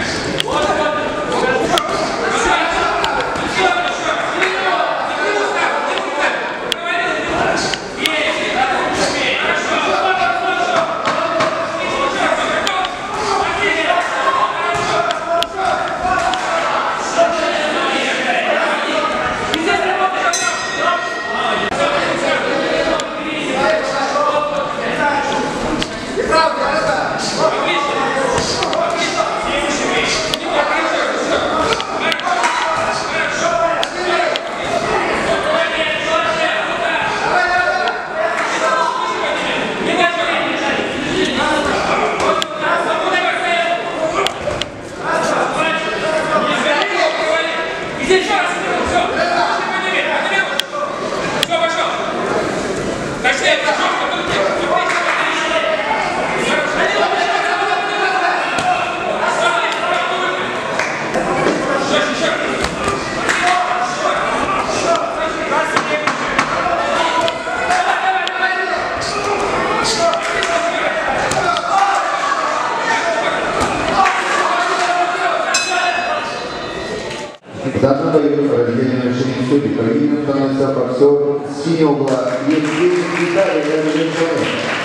next. Должна появиться раздельное решение судей. Повинен становится боксер синего угла. Есть 10 деталей, я не знаю.